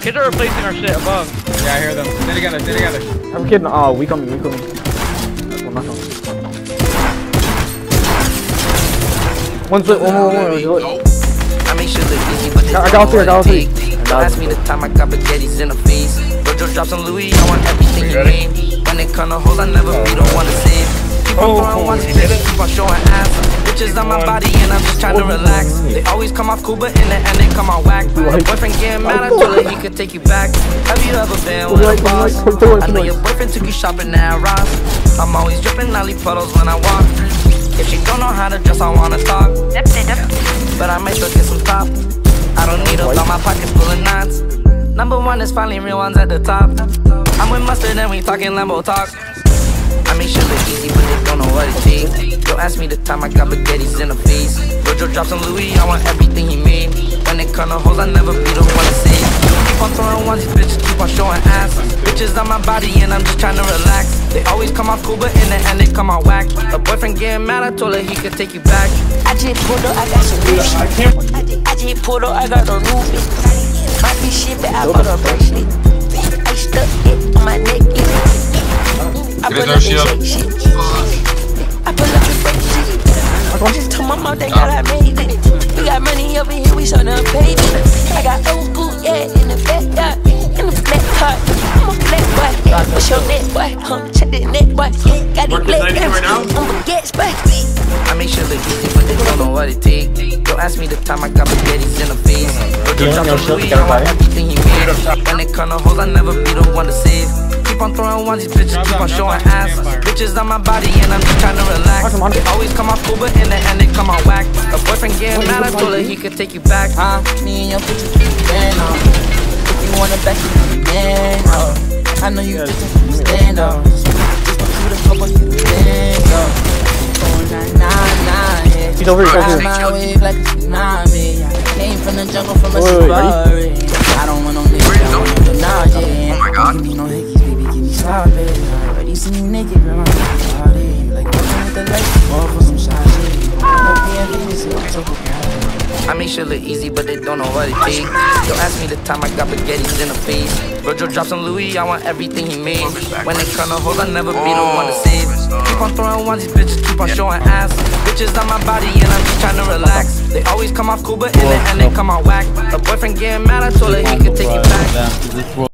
Kids are replacing our shit above. Yeah, I hear them. Stay together, stay together. Have a kid. Oh, ah, we coming, we coming. Well, not coming. One split, one more, one more. one. I make sure look easy, but they I got know three, I got what it three. take. Don't ask me the time I got spaghettis in the face. Rojo drops on Louis, I want everything he made. When it come to hoes, I never be the one to save. Keep on throwing ones, bitch, keep on showing ass. Bitches on my body and I'm just trying to relax. They always come off cool, but in the end they come out whack. My boyfriend getting mad, I told her he could take you back. Have you ever been with a boss? I know your boyfriend took you shopping at Ross. I'm always dripping Nolly puddles when I walk. If she don't know how to dress, I wanna talk. But I might still get some top. I don't need a thought, my pockets full of knots. Number one is finally real ones at the top. I'm with mustard and we talking Lambo talk. I make shit look easy, but they don't know what it takes. Don't ask me the time I got spaghettis in the face. Rojo drops on Louis, I want everything he made. When it come to hoes, I never be the one to save. Keep on throwing ones, these bitches keep on showing ass. Bitches on my body and I'm just trying to relax. They always come off cool, but in the end they come out whack. A boyfriend getting mad, I told her he could take you back. I just pulled up, I got some new shit. I I just pulled up, I got the new fit. My bitch shit, but I bought a bracelet. I Get pull in up there, and Shia. shit. I pull up and break shit. I just told my mom that God I made it. We got money over here, we show them paid it. I got old school, yeah, in the back, yeah. In the black car, I'm a black boy. What's your net, boy? Huh? Check the net, boy. Got the black right now? I'm a gas, boy. I make shit look easy, but they don't know what it take. Don't ask me the time I got spaghettis in the face. Rojo Yeah, drops no, on sure, Louis, I want everything he made. When it come to hoes, I never be the one to save. Keep on throwing ones, these bitches keep on showing ass. Bitches on my body and I'm just trying to relax. Come on. They always come off cool, but in the end they come out whack. A boyfriend getting mad, I told her he could take you back. Huh? Me and your bitch stand up. If you wanna back me, I'm man up. I know you just stand up. Just to shoot a couple stand up. Oh, nah, nah, nah, yeah. He's over here, he's over Ride here. my wave like a tsunami. I came from the jungle from a Wait, wait, safari. I don't want no niggas, I want no nausea. Oh my God. Me sloppy. I already seen you naked, girl, I'm sorry. Like, walking with the lights, fall for some so I make shit look easy, but they don't know what it take. Don't ask me the time I got spaghettis in the face. Rojo drops on Louis, I want everything he made. When they come to hold, I never be the one to save. Keep on throwing ones, these bitches keep on showing ass. Bitches on my body and I'm just trying to relax. They always come off cool, but in the end they come out whack. A boyfriend getting mad, I told her he could take you back.